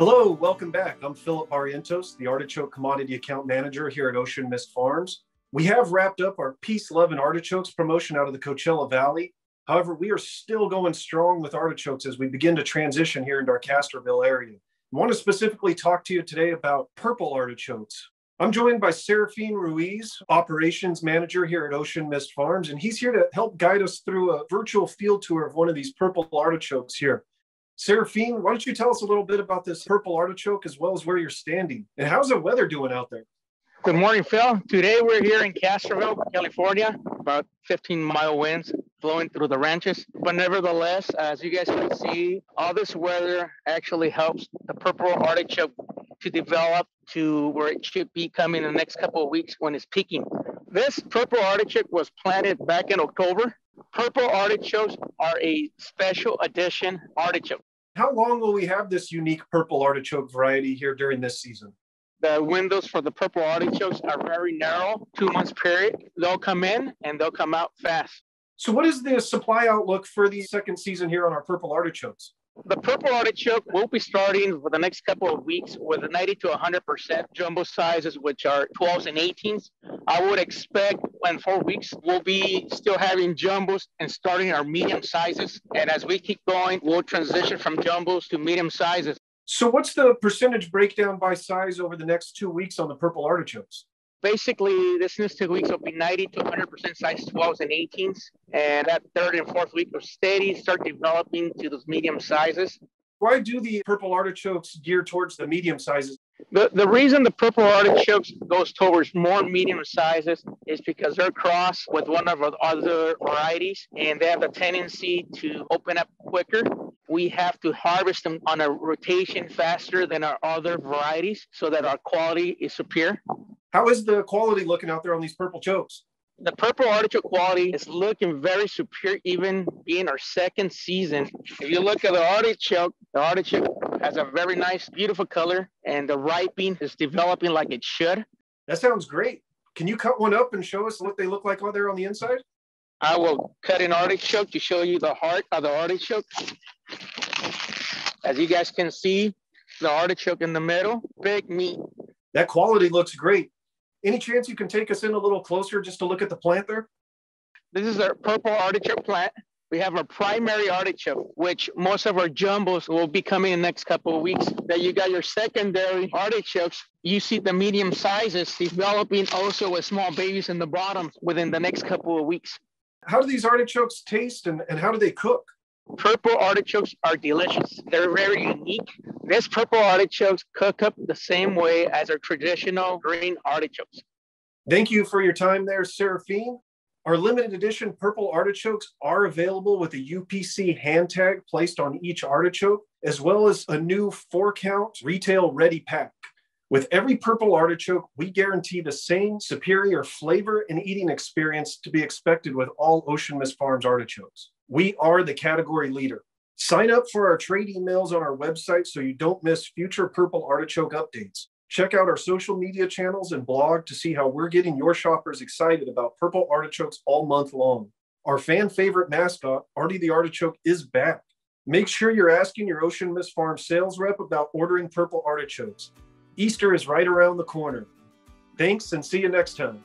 Hello, welcome back. I'm Philip Barrientos, the Artichoke Commodity Account Manager here at Ocean Mist Farms. We have wrapped up our Peace, Love, and Artichokes promotion out of the Coachella Valley. However, we are still going strong with artichokes as we begin to transition here into our Castroville area. I want to specifically talk to you today about purple artichokes. I'm joined by Serafin Ruiz, Operations Manager here at Ocean Mist Farms, and he's here to help guide us through a virtual field tour of one of these purple artichokes here. Serafin, why don't you tell us a little bit about this purple artichoke as well as where you're standing? And how's the weather doing out there? Good morning, Phil. Today we're here in Castroville, California, about 15 mile winds blowing through the ranches. But nevertheless, as you guys can see, all this weather actually helps the purple artichoke to develop to where it should be coming in the next couple of weeks when it's peaking. This purple artichoke was planted back in October. Purple artichokes are a special edition artichoke. How long will we have this unique purple artichoke variety here during this season? The windows for the purple artichokes are very narrow, two months period. They'll come in and they'll come out fast. So, what is the supply outlook for the second season here on our purple artichokes? The purple artichoke will be starting for the next couple of weeks with 90 to 100% jumbo sizes, which are 12s and 18s. I would expect in four weeks, we'll be still having jumbos and starting our medium sizes. And as we keep going, we'll transition from jumbos to medium sizes. So, what's the percentage breakdown by size over the next two weeks on the purple artichokes? Basically this next two weeks will be 90 to 100% size 12s and 18s. And that third and fourth week will steady start developing to those medium sizes. Why do the purple artichokes gear towards the medium sizes? The, the reason the purple artichokes goes towards more medium sizes is because they're crossed with one of our other varieties and they have the tendency to open up quicker. We have to harvest them on a rotation faster than our other varieties so that our quality is superior. How is the quality looking out there on these purple chokes? The purple artichoke quality is looking very superior, even being our second season. If you look at the artichoke, the artichoke has a very nice, beautiful color, and the ripening is developing like it should. That sounds great. Can you cut one up and show us what they look like while they're on the inside? I will cut an artichoke to show you the heart of the artichoke. As you guys can see, the artichoke in the middle, big meat. That quality looks great. Any chance you can take us in a little closer just to look at the plant there? This is our purple artichoke plant. We have our primary artichoke, which most of our jumbos will be coming in the next couple of weeks. Then you got your secondary artichokes. You see the medium sizes developing also with small babies in the bottom within the next couple of weeks. How do these artichokes taste and, and how do they cook? Purple artichokes are delicious. They're very unique. This purple artichokes cook up the same way as our traditional green artichokes. Thank you for your time there, Serafin. Our limited edition purple artichokes are available with a UPC hand tag placed on each artichoke, as well as a new four count retail ready pack. With every purple artichoke, we guarantee the same superior flavor and eating experience to be expected with all Ocean Mist Farms artichokes. We are the category leader. Sign up for our trade emails on our website so you don't miss future purple artichoke updates. Check out our social media channels and blog to see how we're getting your shoppers excited about purple artichokes all month long. Our fan favorite mascot, Artie the Artichoke, is back. Make sure you're asking your Ocean Mist Farm sales rep about ordering purple artichokes. Easter is right around the corner. Thanks and see you next time.